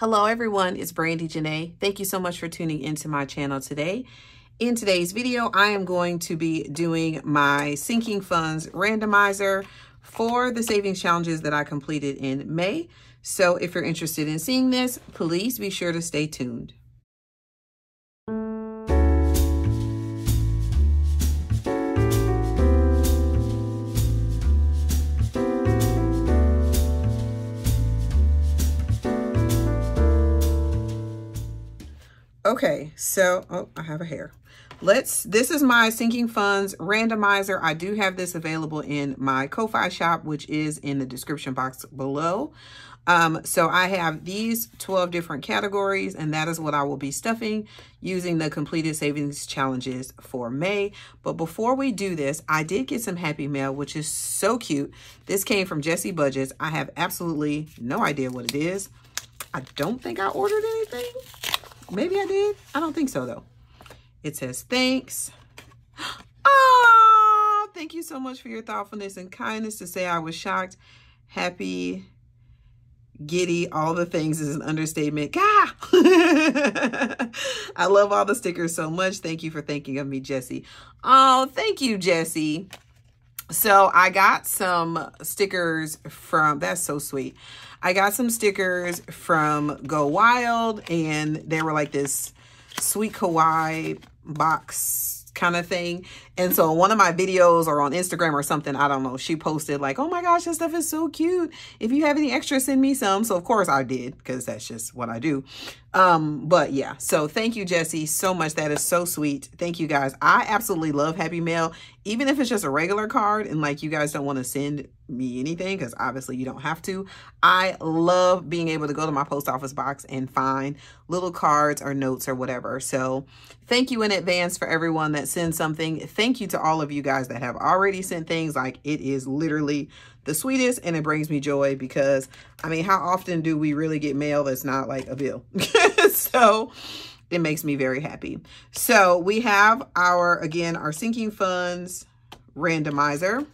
Hello everyone, it's Brandi Janei. Thank you so much for tuning into my channel today. In today's video, I am going to be doing my sinking funds randomizer for the savings challenges that I completed in May. So if you're interested in seeing this, please be sure to stay tuned. Okay, so, oh, I have a hair. Let's, this is my sinking funds randomizer. I do have this available in my Ko-Fi shop, which is in the description box below. Um, so I have these 12 different categories, and that is what I will be stuffing using the completed savings challenges for May. But before we do this, I did get some happy mail, which is so cute. This came from Jessi Budgets. I have absolutely no idea what it is. I don't think I ordered anything. Maybe I did. I don't think so, though. It says, thanks. Oh, thank you so much for your thoughtfulness and kindness to say I was shocked, happy, giddy, all the things is an understatement. Gah! I love all the stickers so much. Thank you for thinking of me, Jessi. Oh, thank you, Jessi. So I got some stickers from, that's so sweet. I got some stickers from Go Wild and they were like this sweet kawaii box kind of thing. And so one of my videos or on Instagram or something, I don't know, she posted like, oh my gosh, this stuff is so cute. If you have any extra, send me some. So of course I did because that's just what I do. Um, but yeah, so thank you, Jessi, so much. That is so sweet. Thank you guys. I absolutely love Happy Mail, even if it's just a regular card and like you guys don't want to send me anything because obviously you don't have to. I love being able to go to my post office box and find little cards or notes or whatever. So thank you in advance for everyone that sends something. Thank you to all of you guys that have already sent things. Like it is literally the sweetest and it brings me joy because I mean, how often do we really get mail that's not like a bill? so it makes me very happy. So we have our, again, our sinking funds randomizer.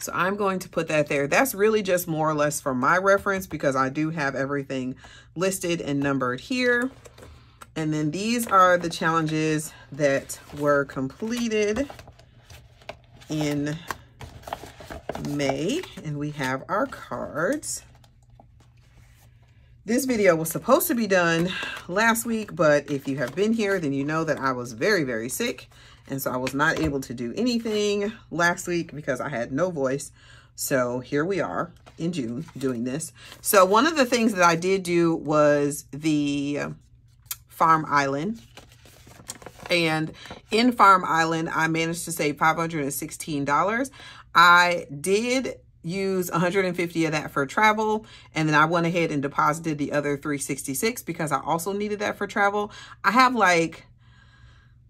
So I'm going to put that there. That's really just more or less for my reference because I do have everything listed and numbered here. And then these are the challenges that were completed in May. And we have our cards. This video was supposed to be done last week, but if you have been here, then you know that I was very, very sick. And so I was not able to do anything last week because I had no voice. So here we are in June doing this. So one of the things that I did do was the Farm Island. And in Farm Island, I managed to save $516. I did use 150 of that for travel and then I went ahead and deposited the other 366 because I also needed that for travel. I have like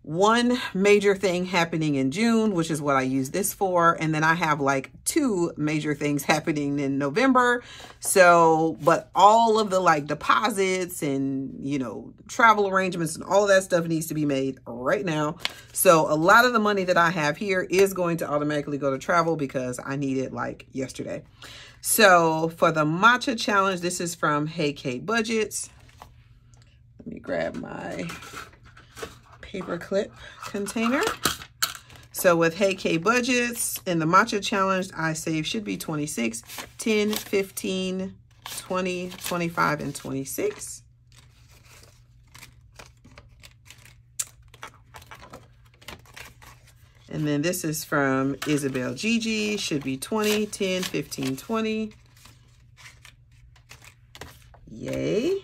one major thing happening in June, which is what I use this for. And then I have like two major things happening in November. So, but all of the like deposits and, you know, travel arrangements and all that stuff needs to be made right now. So a lot of the money that I have here is going to automatically go to travel because I need it like yesterday. So for the matcha challenge, this is from Hey Kay Budgets. Let me grab my paper clip container. So with Hey Kay Budgets in the Matcha Challenge, I save should be 26, 10, 15, 20, 25, and 26. And then this is from Isabel Gigi, should be 20, 10, 15, 20. Yay.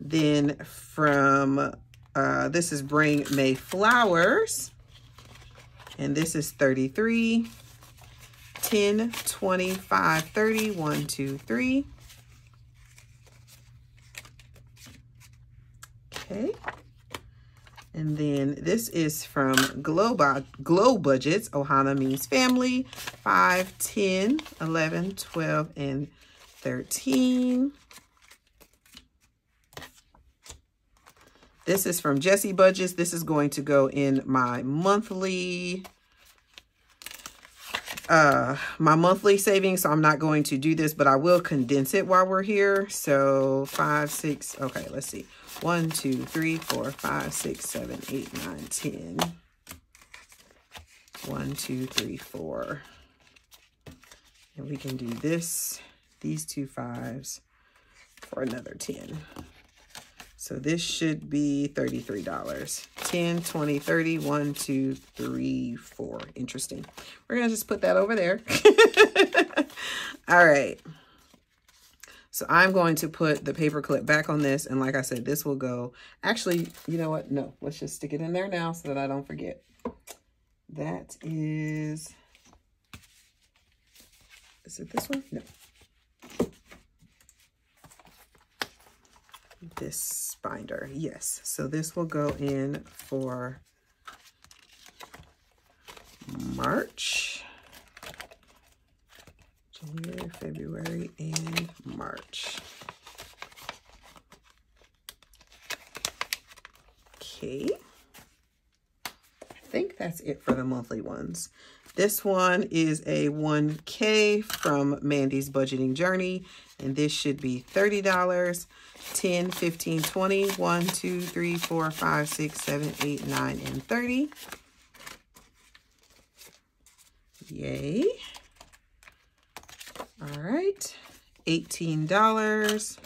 Then from uh, this is Bring May Flowers. And this is 33, 10, 25, 30, 1, 2, 3. Okay. And then this is from Glo, Glo Budgets. Ohana means family. 5, 10, 11, 12, and 13. This is from Jessi Budgets. This is going to go in my monthly uh, my monthly savings, so I'm not going to do this, but I will condense it while we're here. So five, six, okay, let's see. One, two, three, four, five, six, seven, eight, nine, ten. One, two, three, four. And we can do this, these two fives for another 10. So this should be $33. 10, 20, 30, 1, 2, 3, 4. Interesting. We're going to just put that over there. All right. So I'm going to put the paper clip back on this. And like I said, this will go. Actually, you know what? No, let's just stick it in there now so that I don't forget. That is, is it this one? No. This binder. Yes, so this will go in for March, January, February, and March. Okay. I think that's it for the monthly ones. This one is a 1K from Mandy's Budgeting Journey, and this should be $30. 10, 15, 20, 1, 2, 3, 4, 5, 6, 7, 8, 9, and 30. Yay. All right. $18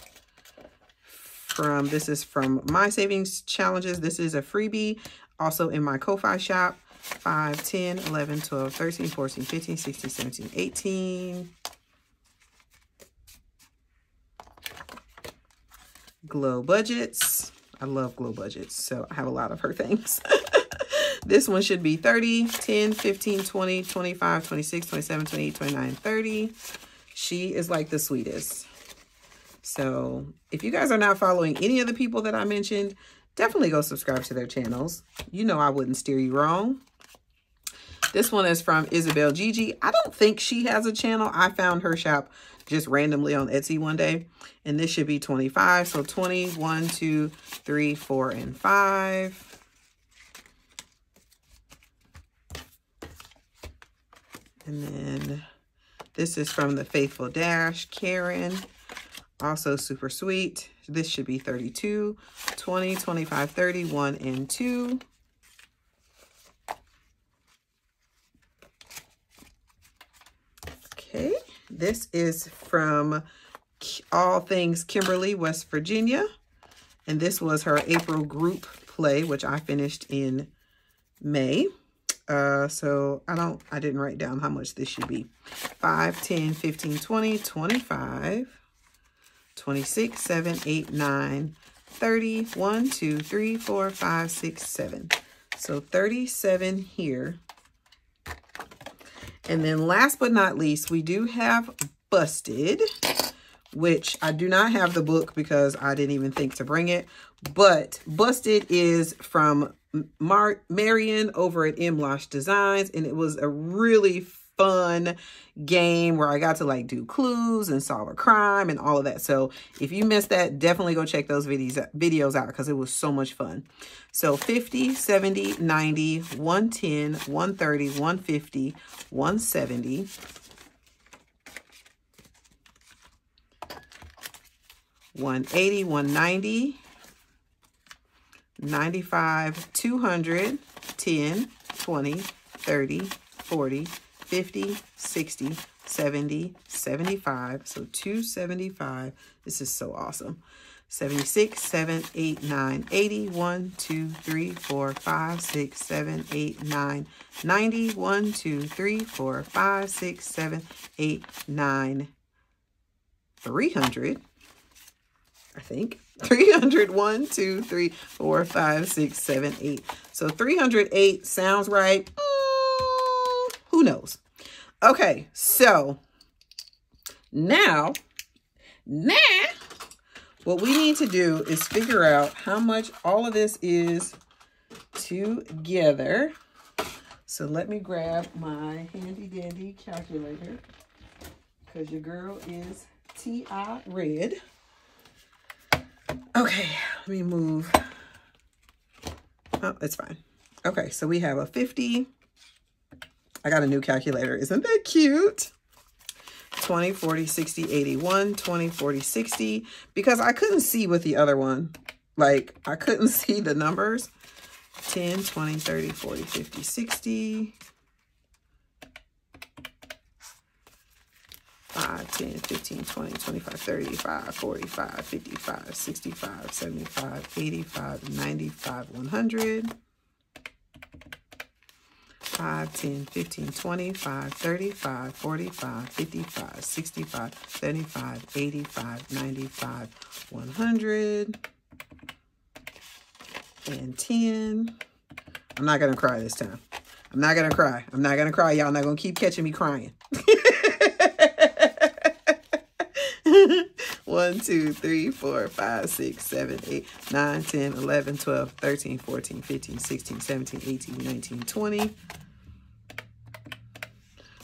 from, this is from My Savings Challenges. This is a freebie, also in my Ko-Fi shop. 5, 10, 11, 12, 13, 14, 15, 16, 17, 18. Glo Budgets. I love Glo Budgets, so I have a lot of her things. this one should be 30, 10, 15, 20, 25, 26, 27, 28, 29, 30. She is like the sweetest. So if you guys are not following any of the people that I mentioned, definitely go subscribe to their channels. You know I wouldn't steer you wrong. This one is from Isabel Gigi. I don't think she has a channel. I found her shop just randomly on Etsy one day. And this should be 25. So 20, 1, 2, 3, 4, and 5. And then this is from the Faithful Dash, Karen. Also super sweet. This should be 32, 20, 25, 30, 1, and 2. Okay. This is from All Things Kimberly, West Virginia. And this was her April group play, which I finished in May. Uh, so I don't, I didn't write down how much this should be. 5, 10, 15, 20, 25, 26, 7, 8, 9, 30, 1, 2, 3, 4, 5, 6, 7. So 37 here. And then last but not least, we do have Busted, which I do not have the book because I didn't even think to bring it. But Busted is from Mar Marion over at MLoche Designs, and it was a really fun game where I got to like do clues and solve a crime and all of that. So if you missed that, definitely go check those videos, videos out because it was so much fun. So 50, 70, 90, 110, 130, 150, 170, 180, 190, 95, 200, 10, 20, 30, 40, 50, 60, 70, 75. So 275. This is so awesome. 76, 7, 8, 9, 80, 1, 2, 3, 4, 5, 6, 7, 8, 9, 90, 1, 2, 3, 4, 5, 6, 7, 8, 9, 300, I think. 300, 1, 2, 3, 4, 5, 6, 7, 8. So 308 sounds right. Mm, who knows? Okay, so now, now, what we need to do is figure out how much all of this is together. So let me grab my handy dandy calculator because your girl is T.I. red. Okay, let me move. Oh, it's fine. Okay, so we have a 50, I got a new calculator. Isn't that cute? 20, 40, 60, 81, 20, 40, 60. Because I couldn't see with the other one. Like, I couldn't see the numbers. 10, 20, 30, 40, 50, 60. 5, 10, 15, 20, 25, 35, 45, 55, 65, 75, 85, 95, 100. 5, 10, 15, 25, 35, 45, 55, 65, 75, 85, 95, 100, and 10. I'm not going to cry this time. I'm not going to cry. I'm not going to cry. Y'all not going to keep catching me crying. 1, 2, 3, 4, 5, 6, 7, 8, 9, 10, 11, 12, 13, 14, 15, 16, 17, 18, 19, 20.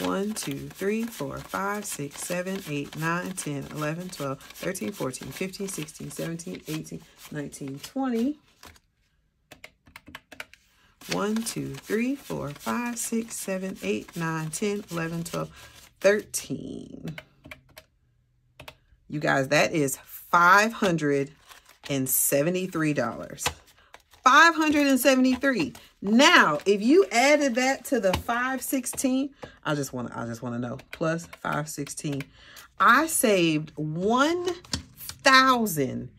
1, 2, 3, 4, 5, 6, 7, 8, 9, 10, 11, 12, 13, 14, 15, 16, 17, 18, 19, 20. 1, 2, 3, 4, 5, 6, 7, 8, 9, 10, 11, 12, 13. You guys, that is $573. 573 now if you added that to the 516 i just want to i just want to know plus 516 i saved one thousand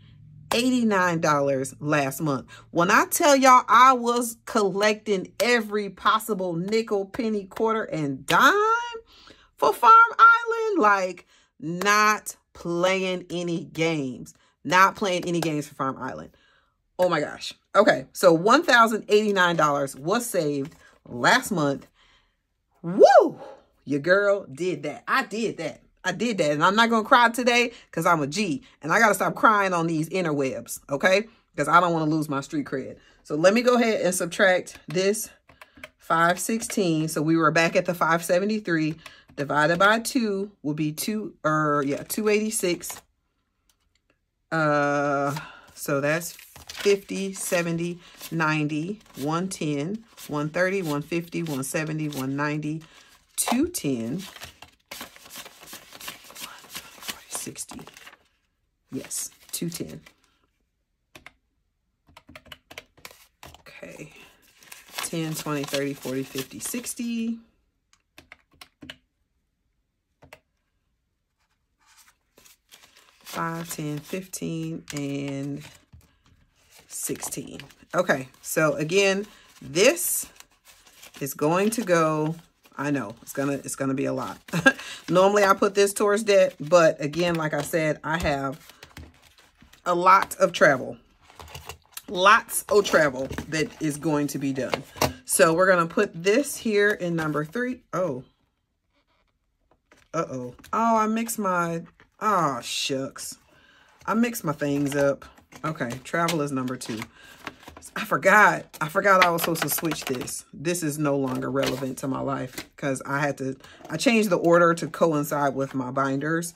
$89 last month. When I tell y'all I was collecting every possible nickel, penny, quarter, and dime for Farm Island, like not playing any games. Not playing any games for Farm Island. Oh my gosh. Okay, so $1,089 was saved last month. Woo! Your girl did that. I did that. I did that. And I'm not going to cry today because I'm a G. And I got to stop crying on these interwebs, okay? Because I don't want to lose my street cred. So let me go ahead and subtract this 516. So we were back at the 573. Divided by 2 will be 2, or yeah, 286. Uh, so that's 50, 70, 90, 110, 130, 150, 170, 190, 210, 60. Yes, 210. Okay. 10, 20, 30, 40, 50, 60. Five, 10, 15, and 16. Okay, so again, this is going to go, I know, it's gonna it's gonna be a lot. Normally I put this towards debt, but again, like I said, I have a lot of travel. Lots of travel that is going to be done. So we're gonna put this here in number three. Oh. Uh-oh. Oh, I mixed my, oh, shucks. I mixed my things up. Okay, travel is number two. I forgot. I forgot I was supposed to switch this. This is no longer relevant to my life because I had to, I changed the order to coincide with my binders.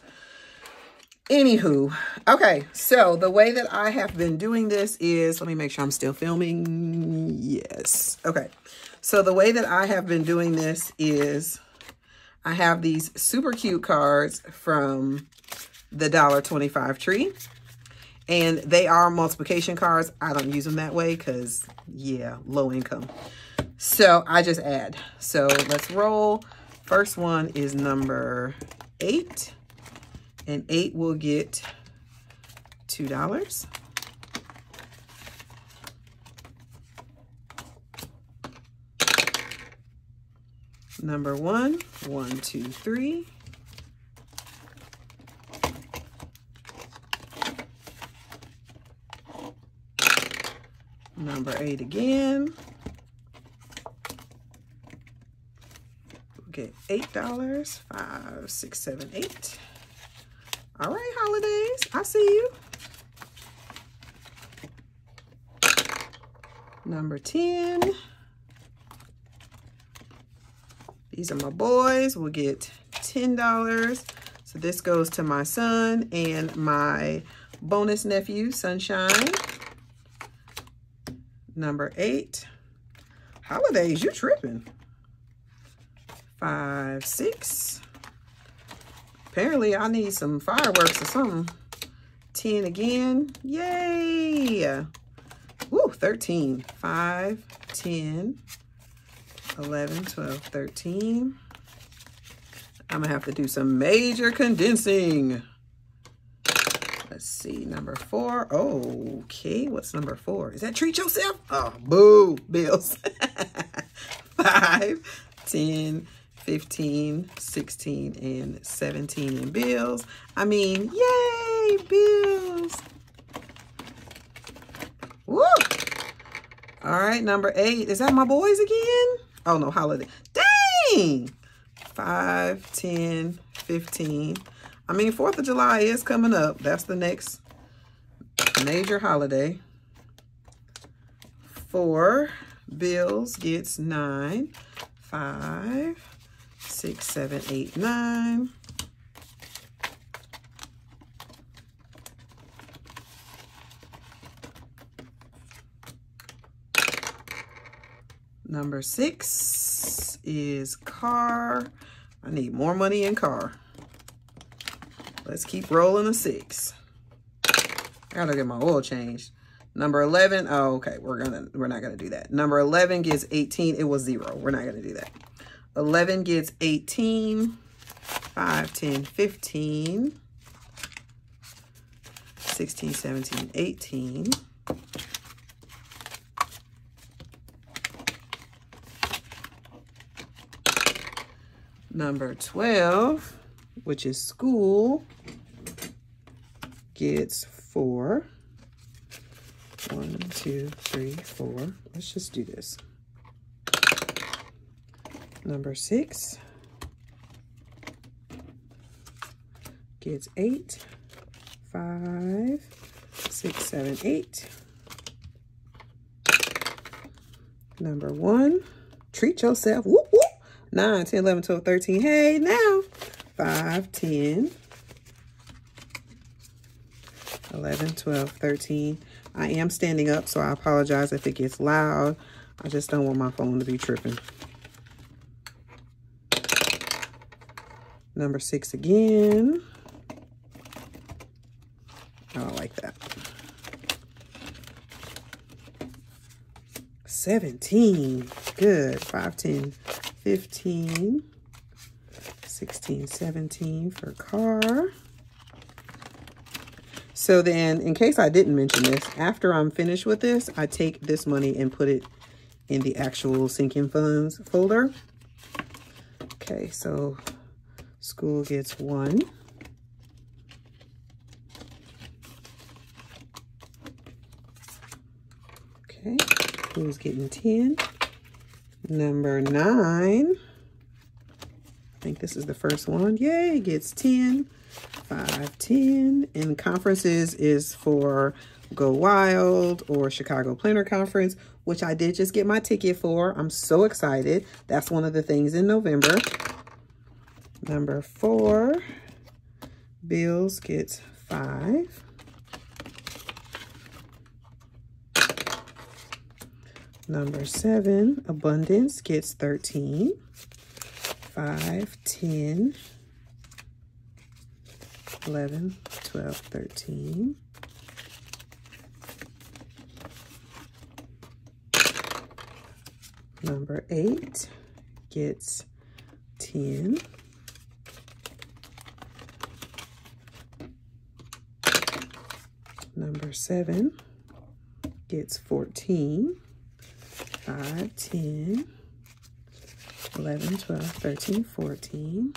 Anywho, okay, so the way that I have been doing this is, let me make sure I'm still filming. Yes. Okay. So the way that I have been doing this is I have these super cute cards from the Dollar Twenty Five Tree. And they are multiplication cards. I don't use them that way because, yeah, low income. So I just add. So let's roll. First one is number eight. And eight will get $2. Number one, one, two, three. Number eight again. We'll get $8. Five, six, seven, eight. All right, holidays. I see you. Number 10. These are my boys. We'll get $10. So this goes to my son and my bonus nephew, Sunshine. Number eight. Holidays, you tripping. Five, six. Apparently, I need some fireworks or something. 10 again. Yay! Woo, 13. 5, 10, 11, 12, 13. I'm to have to do some major condensing. Let's see, number four. Oh, okay, what's number four? Is that treat yourself? Oh, boo, bills. 5, 10, 15, 16, and 17 in bills. I mean, yay, bills. Woo! All right, number eight. Is that my boys again? Oh, no, holiday. Dang! 5, 10, 15. I mean, 4th of July is coming up. That's the next major holiday. 4, bills gets 9. 5, six, seven, eight, nine. Number six is car. I need more money in car. Let's keep rolling the six. I gotta get my oil changed. Number 11, oh, okay, we're gonna, we're not gonna do that. Number 11 gives 18, it was zero. We're not gonna do that. 11 gets 18. 5, 10, 15. 16, 17, 18. Number 12, which is school, gets 4. 1, 2, 3, 4. Let's just do this number six gets eight, five, six, seven, eight. Number one, treat yourself. Whoop, whoop. 9, 10, 11, 12, 13. Hey, now. 5, 10, 11, 12, 13. I am standing up, so I apologize if it gets loud. I just don't want my phone to be tripping. Number six again. Oh, I don't like that. 17. Good. 5, 10, 15, 16, 17 for car. So then, in case I didn't mention this, after I'm finished with this, I take this money and put it in the actual sinking funds folder. Okay, so School gets one. Okay, who's getting 10? Number nine. Think this is the first one. Yay, gets 10. 5, 10. And conferences is for Go Wild or Chicago Planner Conference, which I did just get my ticket for. I'm so excited. That's one of the things in November. Number four, Bills gets five. Number seven, Abundance gets 13. 5, 10, 11, 12, 13. Number 8 gets 10. Number 7 gets 14. 5, 10, 11, 12, 13, 14.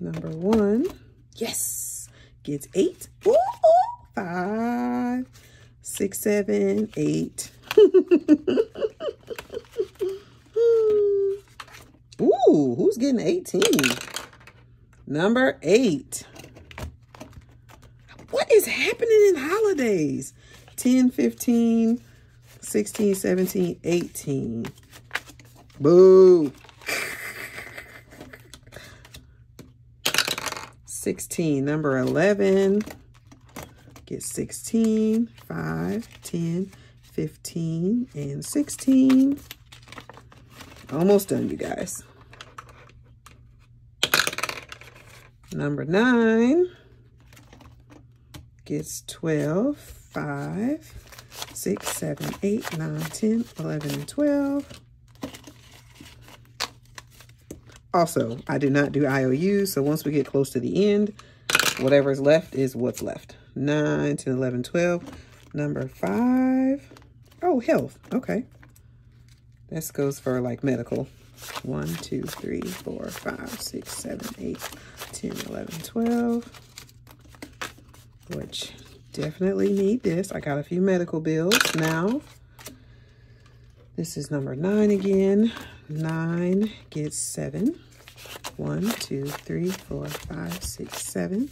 Number 1, yes, gets 8. Ooh, ooh, 5, 6, 7, 8. Ooh, Ooh, who's getting 18? Number eight. What is happening in holidays? 10, 15, 16, 17, 18. Boo. 16, number 11. Get 16, 5, 10, 15, and 16. Almost done, you guys. Number 9 gets 12, 5, 6, 7, 8, 9, 10, 11, and 12. Also, I do not do IOUs, so once we get close to the end, whatever's left is what's left. 9, 10, 11, 12. Number 5. Oh, health. Okay. This goes for like medical. 1, 2, 3, 4, 5, 6, 7, 8, 10, 11, 12. Which definitely need this. I got a few medical bills now. This is number 9 again. 9 gets 7. 1, 2, 3, 4, 5, 6, 7.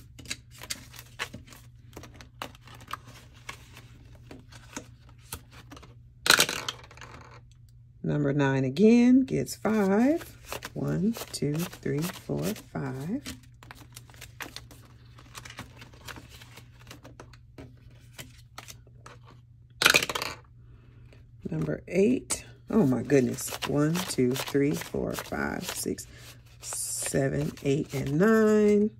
Number 9 again gets 5. 1, 2, 3, 4, 5. Number 8 Oh my goodness. One, two, three, four, five, six, seven, eight, and nine.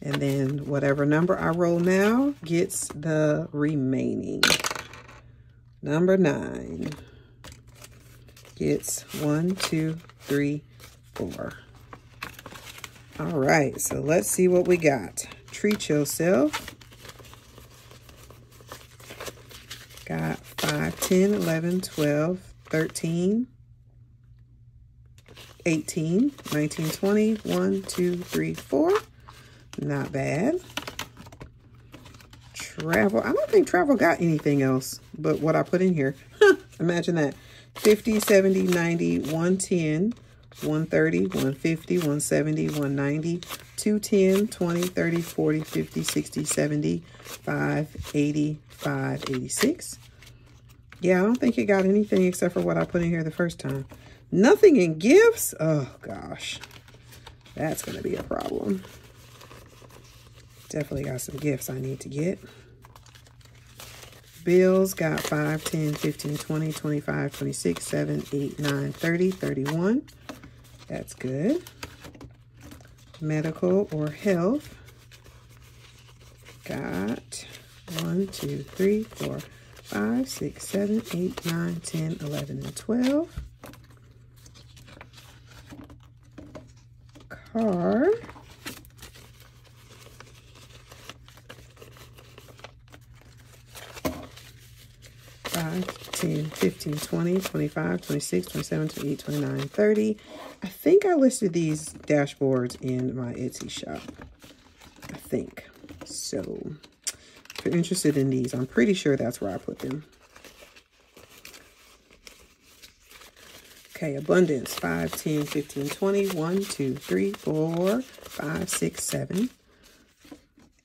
And then whatever number I roll now gets the remaining. Number nine gets one, two, three, four. All right, so let's see what we got. Treat yourself. Got 5, 10, 11, 12, 13, 18, 19, 20, 1, 2, 3, 4. Not bad. Travel. I don't think travel got anything else but what I put in here. Imagine that. 50, 70, 90, 110, 130, 150, 170, 190, 210, 20, 30, 40, 50, 60, 70, 5, 80, 5, 86. Yeah, I don't think it got anything except for what I put in here the first time. Nothing in gifts? Oh, gosh. That's going to be a problem. Definitely got some gifts I need to get. Bills got 5, 10, 15, 20, 25, 26, 7, 8, 9, 30, 31. That's good. Medical or health. Got 1, 2, 3, 4, 5, 6, 7, 8, 9, 10, 11, and 12. Card. Five, 10, 15, 20, 25, 26, 27, 28, 29, 30. I think I listed these dashboards in my Etsy shop. I think. So if you're interested in these, I'm pretty sure that's where I put them. Okay, abundance, 5, 10, 15, 20, 1, 2, 3, 4, 5, 6, 7.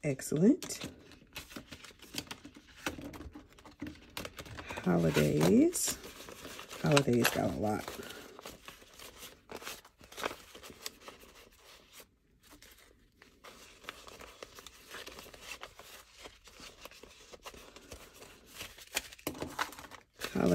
Excellent. Holidays. Holidays got a lot.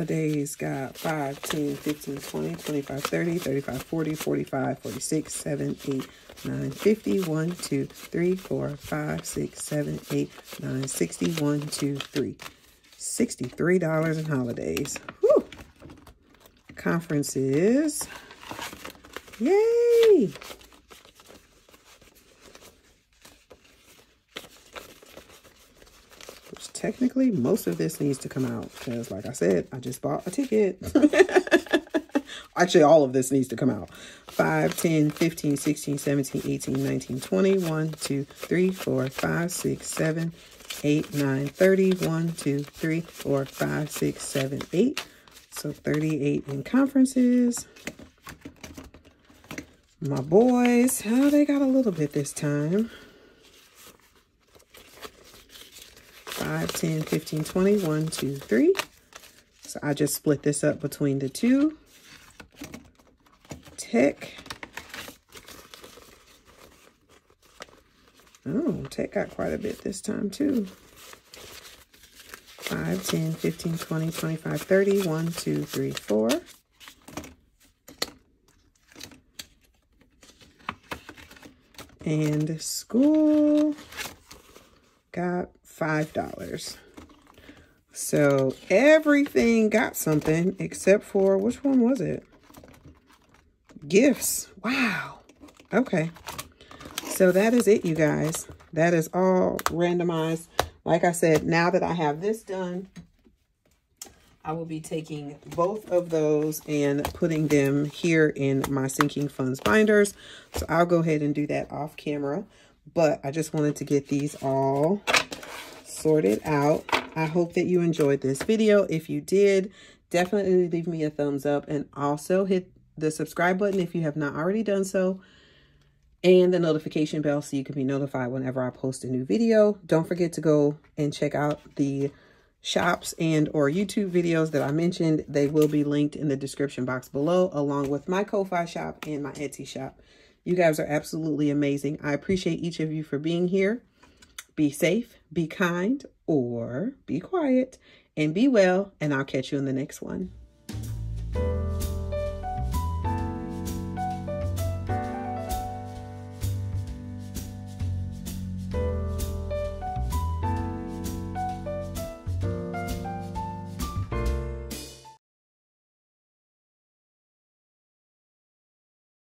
Holidays got 5, 10, 15, 20, 25, 30, 35, 40, 45, 46, 7, 8, 9, 50, 1, 2, 3, 4, 5, 6, 7, 8, 9, 60, 1, 2, 3. $63 in holidays. Whew. Conferences. Yay! Technically most of this needs to come out because like I said, I just bought a ticket. Actually, all of this needs to come out. 5, 10, 15, 16, 17, 18, 19, 20, 1, 2, 3, 4, 5, 6, 7, 8, 9, 30, 1, 2, 3, 4, 5, 6, 7, 8. So 38 in conferences. My boys, oh, they got a little bit this time. 5, 10, 15, 20, 1, 2, 3. So I just split this up between the two. Tech. Oh, Tech got quite a bit this time too. 5, 10, 15, 20, 25, 30. 1, 2, 3, 4. And school got $5. So everything got something except for, which one was it? Gifts. Wow. Okay. So that is it, you guys. That is all randomized. Like I said, now that I have this done, I will be taking both of those and putting them here in my sinking funds binders. So I'll go ahead and do that off camera. But I just wanted to get these all sorted out. I hope that you enjoyed this video. If you did, definitely leave me a thumbs up and also hit the subscribe button if you have not already done so and the notification bell so you can be notified whenever I post a new video. Don't forget to go and check out the shops and or YouTube videos that I mentioned. They will be linked in the description box below along with my Ko-Fi shop and my Etsy shop. You guys are absolutely amazing. I appreciate each of you for being here. Be safe, be kind, or be quiet, and be well, and I'll catch you in the next one.